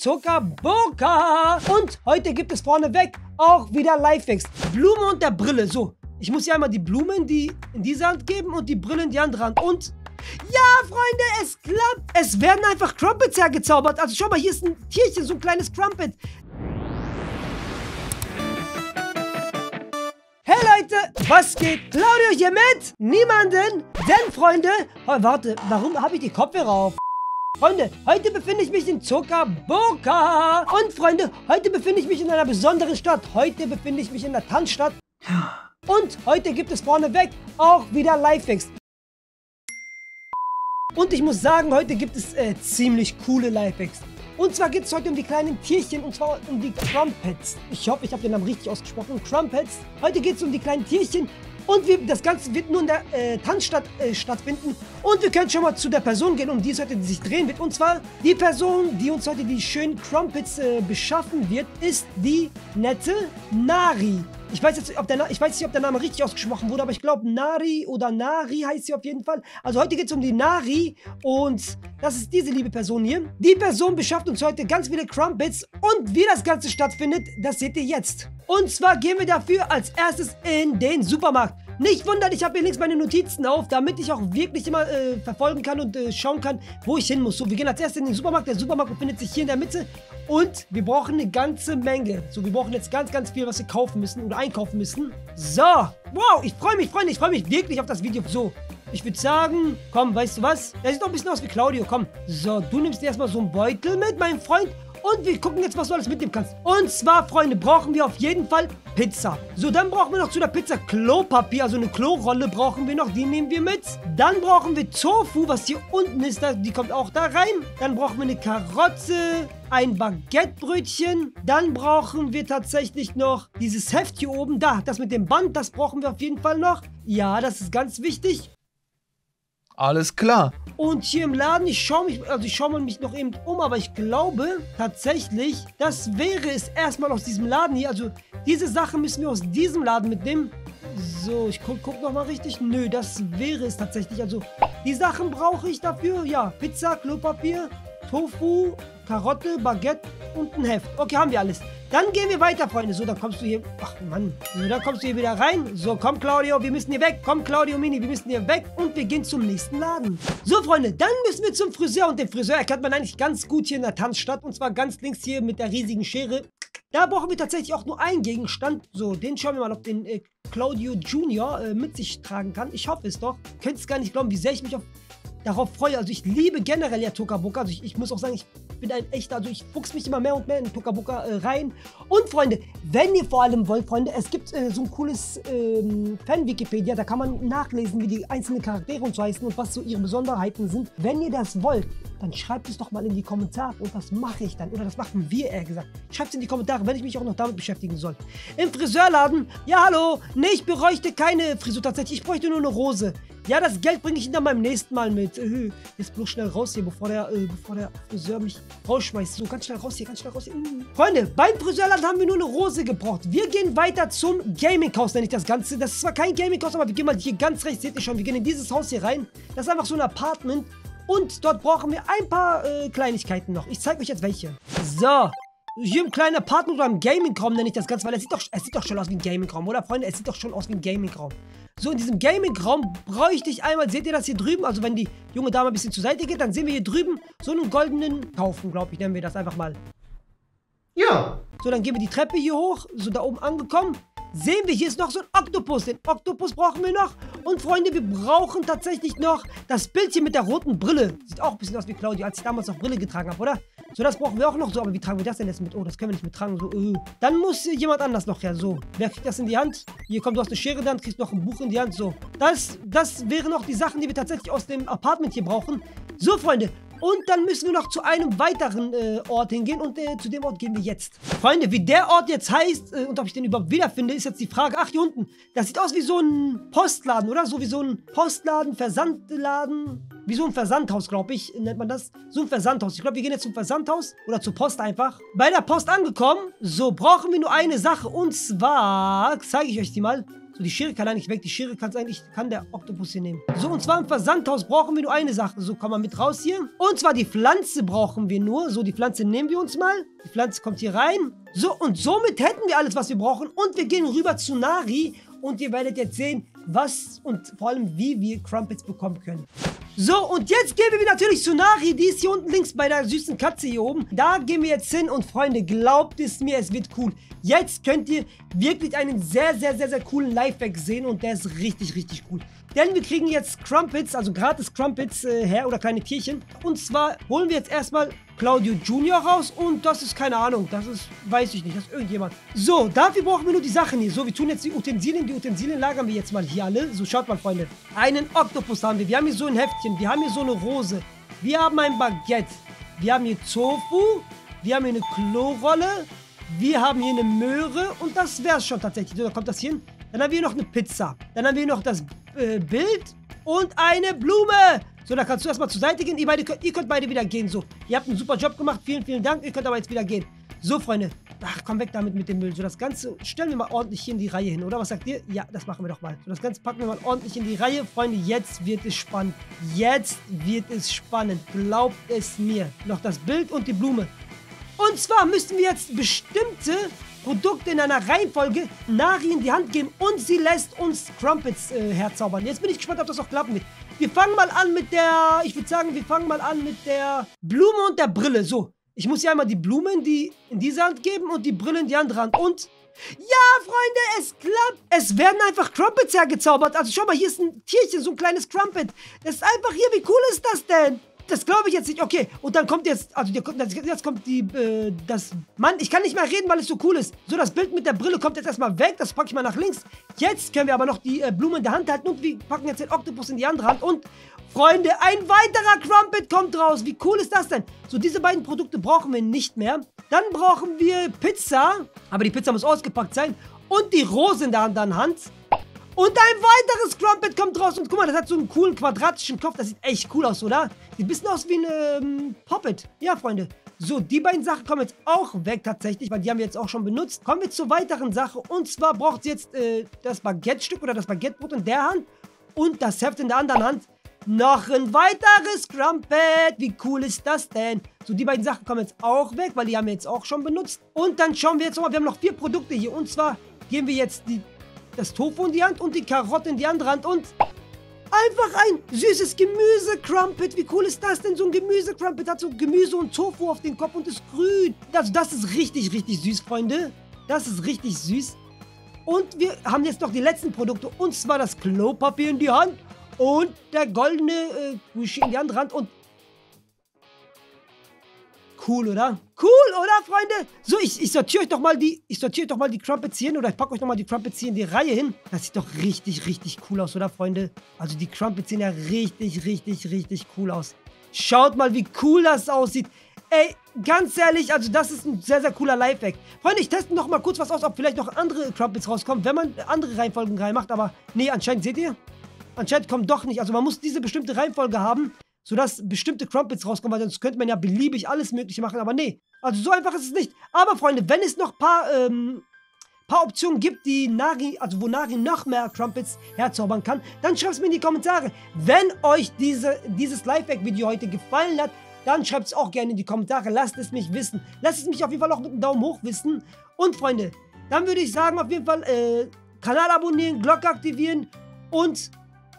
Zuckerboka. Und heute gibt es vorneweg auch wieder Lifehacks. Blume und der Brille. So, ich muss hier einmal die Blume in, die, in diese Hand geben und die Brille in die andere Hand. Und ja, Freunde, es klappt. Es werden einfach Crumpets hergezaubert. Also schau mal, hier ist ein Tierchen, so ein kleines Crumpet. Hey Leute, was geht? Claudio hier mit? Niemanden? Denn, Freunde... Oh, warte, warum habe ich die Kopfhörer auf? Freunde, heute befinde ich mich in Zuckerboka. Und Freunde, heute befinde ich mich in einer besonderen Stadt. Heute befinde ich mich in der Tanzstadt. Und heute gibt es vorneweg auch wieder Lifehacks. Und ich muss sagen, heute gibt es äh, ziemlich coole Lifehacks. Und zwar geht es heute um die kleinen Tierchen, und zwar um die Crumpets. Ich hoffe, ich habe den Namen richtig ausgesprochen. Crumpets. Heute geht es um die kleinen Tierchen. Und wir, das Ganze wird nur in der äh, Tanzstadt äh, stattfinden. Und wir können schon mal zu der Person gehen, um die es heute sich drehen wird. Und zwar die Person, die uns heute die schönen Crumpets äh, beschaffen wird, ist die nette Nari. Ich weiß jetzt, ob der, ich weiß nicht, ob der Name richtig ausgesprochen wurde, aber ich glaube Nari oder Nari heißt sie auf jeden Fall. Also heute geht es um die Nari und das ist diese liebe Person hier. Die Person beschafft uns heute ganz viele Crumpets und wie das Ganze stattfindet, das seht ihr jetzt. Und zwar gehen wir dafür als erstes in den Supermarkt. Nicht wundern, ich habe hier links meine Notizen auf, damit ich auch wirklich immer äh, verfolgen kann und äh, schauen kann, wo ich hin muss. So, wir gehen als erstes in den Supermarkt. Der Supermarkt befindet sich hier in der Mitte. Und wir brauchen eine ganze Menge. So, wir brauchen jetzt ganz, ganz viel, was wir kaufen müssen oder einkaufen müssen. So, wow, ich freue mich, Freunde, ich freue mich wirklich auf das Video. So, ich würde sagen, komm, weißt du was? Der sieht doch ein bisschen aus wie Claudio, komm. So, du nimmst erstmal so einen Beutel mit, mein Freund. Und wir gucken jetzt, was du alles mitnehmen kannst. Und zwar, Freunde, brauchen wir auf jeden Fall Pizza. So, dann brauchen wir noch zu der Pizza Klopapier, also eine Klorolle brauchen wir noch, die nehmen wir mit. Dann brauchen wir Tofu, was hier unten ist, die kommt auch da rein. Dann brauchen wir eine Karotte, ein Baguettebrötchen. Dann brauchen wir tatsächlich noch dieses Heft hier oben, da, das mit dem Band, das brauchen wir auf jeden Fall noch. Ja, das ist ganz wichtig. Alles klar. Und hier im Laden, ich schaue mich, also ich schaue mich noch eben um, aber ich glaube tatsächlich, das wäre es erstmal aus diesem Laden hier. Also diese Sachen müssen wir aus diesem Laden mitnehmen. So, ich guck, guck nochmal richtig. Nö, das wäre es tatsächlich. Also die Sachen brauche ich dafür. Ja, Pizza, Klopapier, Tofu, Karotte, Baguette und ein Heft. Okay, haben wir alles. Dann gehen wir weiter, Freunde. So, dann kommst du hier... Ach, Mann. So, dann kommst du hier wieder rein. So, komm, Claudio, wir müssen hier weg. Komm, Claudio, Mini, wir müssen hier weg. Und wir gehen zum nächsten Laden. So, Freunde, dann müssen wir zum Friseur. Und den Friseur erkennt man eigentlich ganz gut hier in der Tanzstadt. Und zwar ganz links hier mit der riesigen Schere. Da brauchen wir tatsächlich auch nur einen Gegenstand. So, den schauen wir mal, ob den äh, Claudio Junior äh, mit sich tragen kann. Ich hoffe es doch. Könnt es gar nicht glauben, wie sehr ich mich auf darauf freue. Also ich liebe generell ja Tokaboka. Also ich, ich, muss auch sagen, ich bin ein echter, also ich fuchs mich immer mehr und mehr in Tokaboka äh, rein. Und Freunde, wenn ihr vor allem wollt, Freunde, es gibt äh, so ein cooles ähm, Fan-Wikipedia, da kann man nachlesen, wie die einzelnen Charaktere und so heißen und was so ihre Besonderheiten sind. Wenn ihr das wollt, dann schreibt es doch mal in die Kommentare und das mache ich dann. Oder das machen wir, eher gesagt. Schreibt es in die Kommentare, wenn ich mich auch noch damit beschäftigen soll. Im Friseurladen, ja hallo, nee, ich bräuchte keine Frisur tatsächlich, ich bräuchte nur eine Rose. Ja, das Geld bringe ich Ihnen dann beim nächsten Mal mit. Äh, jetzt bloß schnell raus hier, bevor der, äh, bevor der Friseur mich rausschmeißt. So, ganz schnell raus hier, ganz schnell raus hier. Mhm. Freunde, beim Friseurland haben wir nur eine Rose gebraucht. Wir gehen weiter zum Gaming-Haus, nenne ich das Ganze. Das ist zwar kein Gaming-Haus, aber wir gehen mal hier ganz rechts, seht ihr schon. Wir gehen in dieses Haus hier rein. Das ist einfach so ein Apartment. Und dort brauchen wir ein paar äh, Kleinigkeiten noch. Ich zeige euch jetzt welche. So. Hier im kleinen Apartment oder im Gaming-Raum nenne ich das Ganze, weil es sieht, doch, es sieht doch schon aus wie ein Gaming-Raum, oder Freunde? Es sieht doch schon aus wie ein Gaming-Raum. So, in diesem Gaming-Raum bräuchte ich einmal, seht ihr das hier drüben? Also wenn die junge Dame ein bisschen zur Seite geht, dann sehen wir hier drüben so einen goldenen Haufen, glaube ich, nennen wir das einfach mal. Ja. So, dann gehen wir die Treppe hier hoch, so da oben angekommen. Sehen wir, hier ist noch so ein Oktopus. Den Oktopus brauchen wir noch. Und Freunde, wir brauchen tatsächlich noch das Bildchen mit der roten Brille. Sieht auch ein bisschen aus wie Claudia, als ich damals noch Brille getragen habe, oder? So, das brauchen wir auch noch so. Aber wie tragen wir das denn jetzt mit? Oh, das können wir nicht mittragen. So, äh. Dann muss jemand anders noch her. So, wer kriegt das in die Hand? Hier kommt, du hast eine Schere in die Hand, kriegst noch ein Buch in die Hand. So, das, das wären noch die Sachen, die wir tatsächlich aus dem Apartment hier brauchen. So, Freunde, und dann müssen wir noch zu einem weiteren äh, Ort hingehen und äh, zu dem Ort gehen wir jetzt. Freunde, wie der Ort jetzt heißt äh, und ob ich den überhaupt wiederfinde, ist jetzt die Frage. Ach, hier unten. Das sieht aus wie so ein Postladen, oder? So wie so ein Postladen, Versandladen. Wie so ein Versandhaus, glaube ich, nennt man das. So ein Versandhaus. Ich glaube, wir gehen jetzt zum Versandhaus oder zur Post einfach. Bei der Post angekommen. So, brauchen wir nur eine Sache. Und zwar, zeige ich euch die mal. So, die Schere kann eigentlich weg. Die Schere kann's eigentlich, kann der Oktopus hier nehmen. So, und zwar im Versandhaus brauchen wir nur eine Sache. So, komm mal mit raus hier. Und zwar die Pflanze brauchen wir nur. So, die Pflanze nehmen wir uns mal. Die Pflanze kommt hier rein. So, und somit hätten wir alles, was wir brauchen. Und wir gehen rüber zu Nari. Und ihr werdet jetzt sehen, was und vor allem, wie wir Crumpets bekommen können. So, und jetzt gehen wir natürlich zu Nari. Die ist hier unten links bei der süßen Katze hier oben. Da gehen wir jetzt hin und Freunde, glaubt es mir, es wird cool. Jetzt könnt ihr wirklich einen sehr, sehr, sehr, sehr coolen Lifehack sehen und der ist richtig, richtig cool. Denn wir kriegen jetzt Crumpets, also gratis Crumpets äh, her oder kleine Tierchen. Und zwar holen wir jetzt erstmal Claudio Junior raus und das ist keine Ahnung, das ist, weiß ich nicht, das ist irgendjemand. So, dafür brauchen wir nur die Sachen hier. So, wir tun jetzt die Utensilien, die Utensilien lagern wir jetzt mal hier alle. So, schaut mal, Freunde. Einen Oktopus haben wir, wir haben hier so ein Heftchen, wir haben hier so eine Rose, wir haben ein Baguette, wir haben hier Tofu, wir haben hier eine Klorolle, wir haben hier eine Möhre und das wär's schon tatsächlich. So, da kommt das hier hin. Dann haben wir noch eine Pizza. Dann haben wir noch das äh, Bild und eine Blume. So, da kannst du erstmal zur Seite gehen. Ihr, beide, ihr könnt beide wieder gehen. So, ihr habt einen super Job gemacht. Vielen, vielen Dank. Ihr könnt aber jetzt wieder gehen. So, Freunde. Ach, komm weg damit mit dem Müll. So, das Ganze stellen wir mal ordentlich hier in die Reihe hin, oder? Was sagt ihr? Ja, das machen wir doch mal. So, das Ganze packen wir mal ordentlich in die Reihe. Freunde, jetzt wird es spannend. Jetzt wird es spannend. Glaubt es mir. Noch das Bild und die Blume. Und zwar müssen wir jetzt bestimmte Produkte in einer Reihenfolge Nari in die Hand geben und sie lässt uns Crumpets äh, herzaubern. Jetzt bin ich gespannt, ob das auch klappen wird. Wir fangen mal an mit der, ich würde sagen, wir fangen mal an mit der Blume und der Brille. So, ich muss hier einmal die Blume in, die, in diese Hand geben und die Brille in die andere Hand. Und, ja, Freunde, es klappt. Es werden einfach Crumpets hergezaubert. Also schau mal, hier ist ein Tierchen, so ein kleines Crumpet. Das ist einfach hier, wie cool ist das denn? Das glaube ich jetzt nicht. Okay, und dann kommt jetzt, also jetzt kommt die, äh, das, Mann, ich kann nicht mehr reden, weil es so cool ist. So, das Bild mit der Brille kommt jetzt erstmal weg, das packe ich mal nach links. Jetzt können wir aber noch die äh, Blume in der Hand halten und wir packen jetzt den Oktopus in die andere Hand und, Freunde, ein weiterer Crumpet kommt raus. Wie cool ist das denn? So, diese beiden Produkte brauchen wir nicht mehr. Dann brauchen wir Pizza, aber die Pizza muss ausgepackt sein und die Rose in der anderen Hand. Und ein weiteres Crumpet kommt raus. Und guck mal, das hat so einen coolen quadratischen Kopf. Das sieht echt cool aus, oder? Sieht ein bisschen aus wie ein ähm, Puppet. Ja, Freunde. So, die beiden Sachen kommen jetzt auch weg tatsächlich, weil die haben wir jetzt auch schon benutzt. Kommen wir zur weiteren Sache. Und zwar braucht sie jetzt äh, das Baguette-Stück oder das Baguettebrot in der Hand und das Heft in der anderen Hand. Noch ein weiteres Crumpet. Wie cool ist das denn? So, die beiden Sachen kommen jetzt auch weg, weil die haben wir jetzt auch schon benutzt. Und dann schauen wir jetzt nochmal, wir haben noch vier Produkte hier. Und zwar geben wir jetzt die das Tofu in die Hand und die Karotte in die andere Hand und einfach ein süßes Gemüse-Crumpet. Wie cool ist das denn? So ein Gemüse-Crumpet hat so Gemüse und Tofu auf den Kopf und ist grün. Also das ist richtig, richtig süß, Freunde. Das ist richtig süß. Und wir haben jetzt noch die letzten Produkte. Und zwar das Klopapier in die Hand und der goldene äh, Gucci in die andere Hand. Und Cool, oder? Cool, oder, Freunde? So, ich, ich sortiere euch doch mal die, ich sortiere doch mal die Crumpets hier hin oder ich packe euch noch mal die Crumpets hier in die Reihe hin. Das sieht doch richtig, richtig cool aus, oder, Freunde? Also die Crumpets sehen ja richtig, richtig, richtig cool aus. Schaut mal, wie cool das aussieht. Ey, ganz ehrlich, also das ist ein sehr, sehr cooler Lifehack. Freunde, ich teste noch mal kurz was aus, ob vielleicht noch andere Crumpets rauskommen, wenn man andere Reihenfolgen reinmacht. Aber nee, anscheinend, seht ihr? Anscheinend kommt doch nicht. Also man muss diese bestimmte Reihenfolge haben sodass bestimmte Crumpets rauskommen, weil sonst könnte man ja beliebig alles mögliche machen, aber nee. Also so einfach ist es nicht. Aber Freunde, wenn es noch ein paar, ähm, paar Optionen gibt, die Nari, also wo Nari noch mehr Crumpets herzaubern kann, dann schreibt es mir in die Kommentare. Wenn euch diese, dieses Lifehack-Video heute gefallen hat, dann schreibt es auch gerne in die Kommentare. Lasst es mich wissen. Lasst es mich auf jeden Fall auch mit einem Daumen hoch wissen. Und Freunde, dann würde ich sagen, auf jeden Fall äh, Kanal abonnieren, Glocke aktivieren und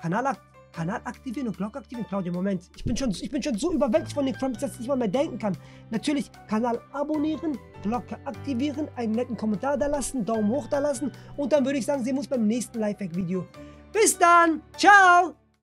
Kanal aktivieren Kanal aktivieren und Glocke aktivieren. Claudia, Moment. Ich bin, schon, ich bin schon so überwältigt von den Crumpets, dass ich nicht mal mehr denken kann. Natürlich Kanal abonnieren, Glocke aktivieren, einen netten Kommentar da lassen, Daumen hoch da lassen. Und dann würde ich sagen, sehen wir uns beim nächsten Lifehack-Video. Bis dann. Ciao.